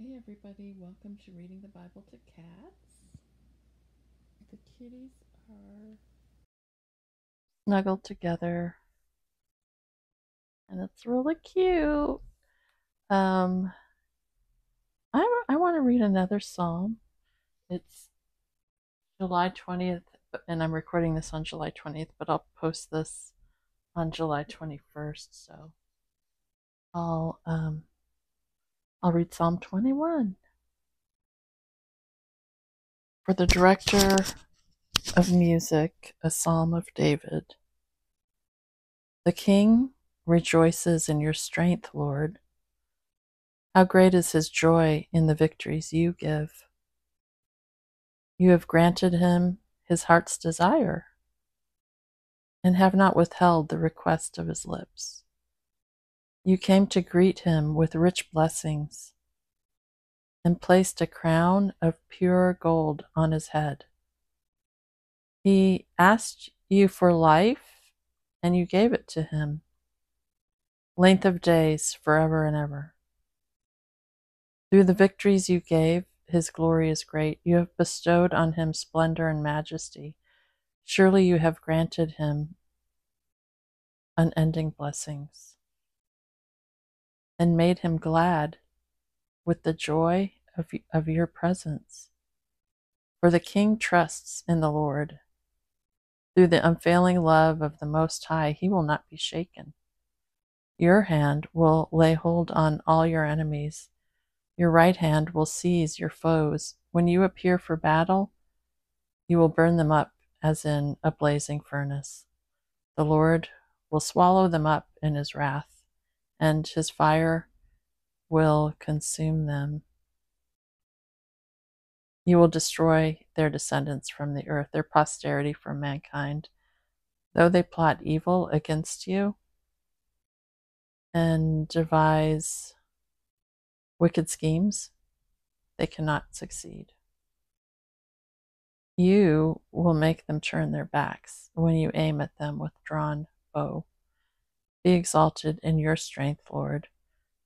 Hey everybody, welcome to Reading the Bible to Cats. The kitties are snuggled together and it's really cute. Um I I want to read another psalm. It's July 20th and I'm recording this on July 20th, but I'll post this on July 21st, so I'll um I'll read Psalm 21. For the director of music, a psalm of David. The king rejoices in your strength, Lord. How great is his joy in the victories you give. You have granted him his heart's desire and have not withheld the request of his lips. You came to greet him with rich blessings and placed a crown of pure gold on his head. He asked you for life, and you gave it to him. Length of days forever and ever. Through the victories you gave, his glory is great. You have bestowed on him splendor and majesty. Surely you have granted him unending blessings and made him glad with the joy of, of your presence. For the king trusts in the Lord. Through the unfailing love of the Most High, he will not be shaken. Your hand will lay hold on all your enemies. Your right hand will seize your foes. When you appear for battle, you will burn them up as in a blazing furnace. The Lord will swallow them up in his wrath and his fire will consume them. You will destroy their descendants from the earth, their posterity from mankind. Though they plot evil against you and devise wicked schemes, they cannot succeed. You will make them turn their backs when you aim at them with drawn bow be exalted in your strength, Lord.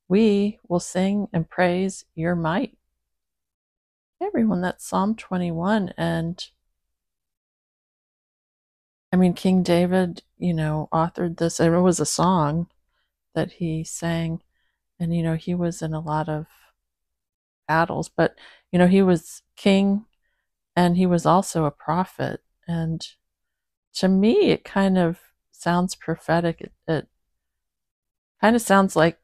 We will sing and praise your might. Everyone, that's Psalm 21. And I mean, King David, you know, authored this. It was a song that he sang. And, you know, he was in a lot of battles, but, you know, he was king and he was also a prophet. And to me, it kind of sounds prophetic. It, it kind of sounds like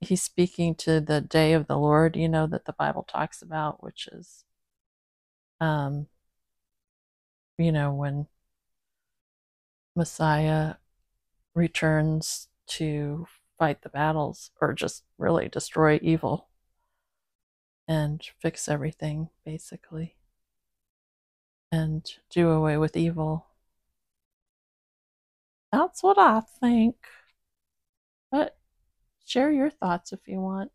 he's speaking to the day of the Lord, you know, that the Bible talks about, which is, um, you know, when Messiah returns to fight the battles or just really destroy evil and fix everything, basically, and do away with evil. That's what I think. Share your thoughts if you want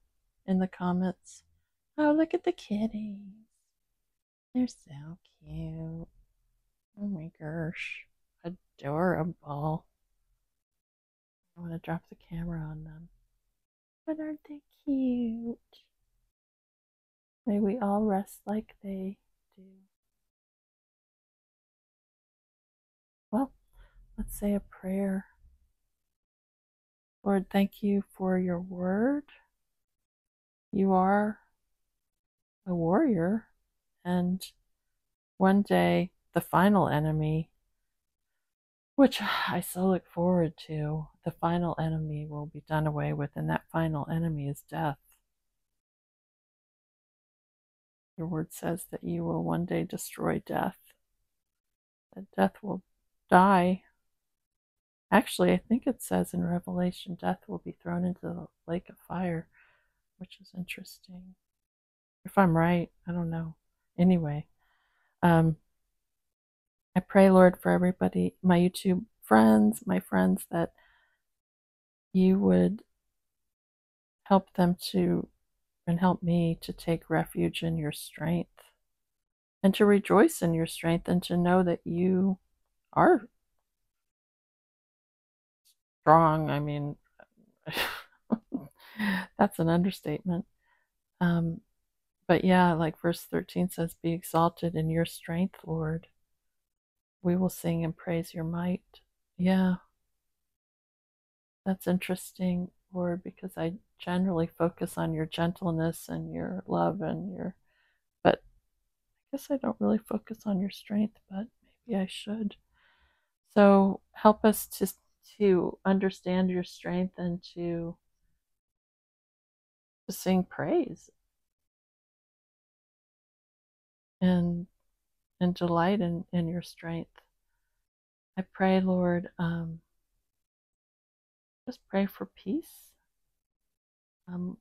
in the comments. Oh, look at the kitties. They're so cute. Oh my gosh. Adorable. I want to drop the camera on them. But aren't they cute? May we all rest like they do. Well, let's say a prayer. Lord, thank you for your word. You are a warrior, and one day the final enemy, which I so look forward to, the final enemy will be done away with, and that final enemy is death. Your word says that you will one day destroy death, that death will die Actually, I think it says in Revelation, death will be thrown into the lake of fire, which is interesting. If I'm right, I don't know. Anyway, um, I pray, Lord, for everybody, my YouTube friends, my friends, that you would help them to and help me to take refuge in your strength and to rejoice in your strength and to know that you are strong. I mean, that's an understatement. Um, but yeah, like verse 13 says, Be exalted in your strength, Lord. We will sing and praise your might. Yeah, that's interesting, Lord, because I generally focus on your gentleness and your love and your, but I guess I don't really focus on your strength, but maybe I should. So help us to to understand your strength and to to sing praise and and delight in, in your strength. I pray, Lord, um, just pray for peace, um,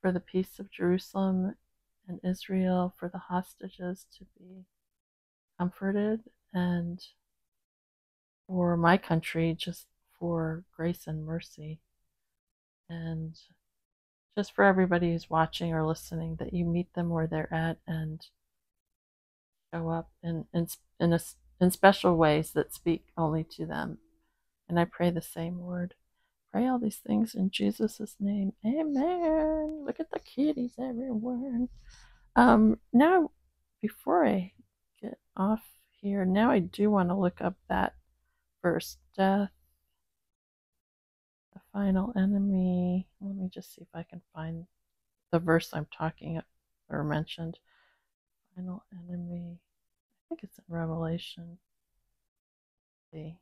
for the peace of Jerusalem and Israel, for the hostages to be comforted, and for my country, just for grace and mercy. And just for everybody who's watching or listening, that you meet them where they're at and show up in in in, a, in special ways that speak only to them. And I pray the same, Lord. Pray all these things in Jesus' name. Amen. Look at the kitties everywhere. Um, now, before I get off here, now I do want to look up that verse, death, the final enemy. Let me just see if I can find the verse I'm talking or mentioned. Final enemy. I think it's in Revelation. Let's see.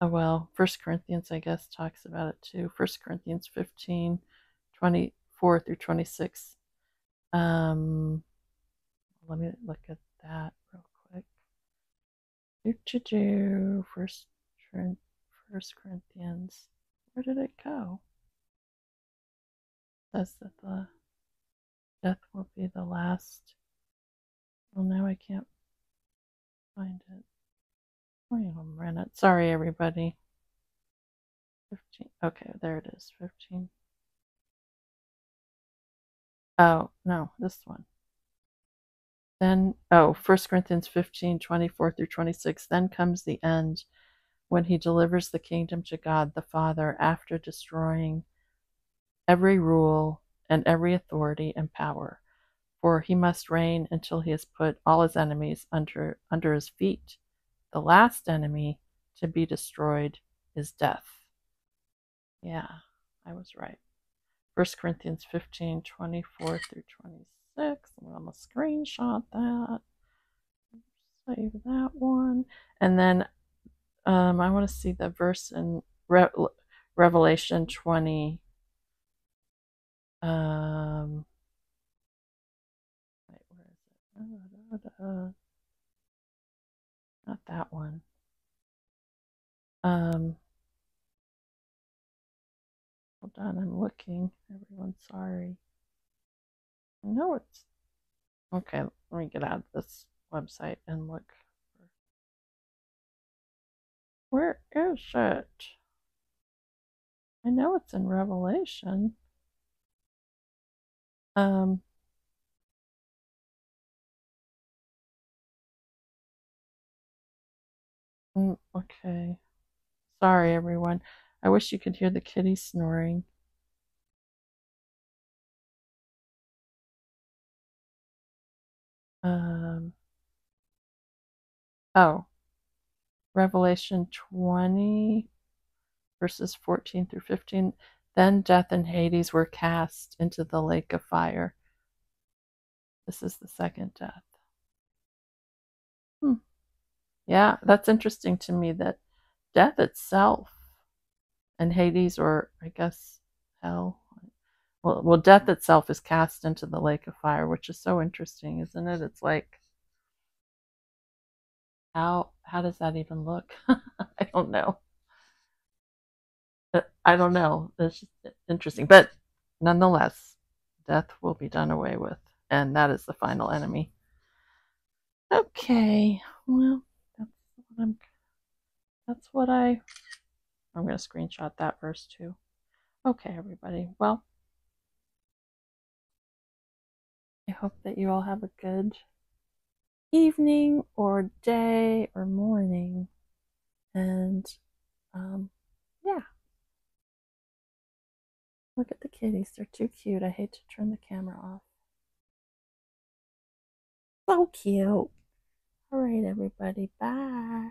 Oh well, First Corinthians, I guess, talks about it too. First Corinthians 15, 24 through 26. Um, let me look at that. Do do First First Corinthians. Where did it go? It says that the death will be the last. Well, now I can't find it. Wait a minute. Sorry, everybody. 15. Okay, there it is. 15. Oh, no, this one. Then, oh, 1 Corinthians 15, 24 through 26. Then comes the end when he delivers the kingdom to God the Father after destroying every rule and every authority and power, for he must reign until he has put all his enemies under, under his feet. The last enemy to be destroyed is death. Yeah, I was right. 1 Corinthians 15 24 through 26. I'm going to screenshot that. Save that one. And then um, I want to see the verse in Re Revelation 20. Um, wait, where is it? Uh, not that one. Um, hold on, I'm looking. Everyone, sorry. Know it's okay. Let me get out of this website and look. Where is it? I know it's in Revelation. Um, mm, okay. Sorry, everyone. I wish you could hear the kitty snoring. Um, oh, Revelation 20, verses 14 through 15. Then death and Hades were cast into the lake of fire. This is the second death. Hmm. Yeah, that's interesting to me that death itself and Hades, or I guess hell, well, well, death itself is cast into the lake of fire, which is so interesting, isn't it? It's like how how does that even look? I don't know. I don't know. It's interesting, but nonetheless, death will be done away with, and that is the final enemy. Okay, well, that's what I'm. That's what I. I'm going to screenshot that verse too. Okay, everybody. Well, I hope that you all have a good evening or day or morning. And um, yeah. Look at the kitties. They're too cute. I hate to turn the camera off. So cute. All right, everybody. Bye.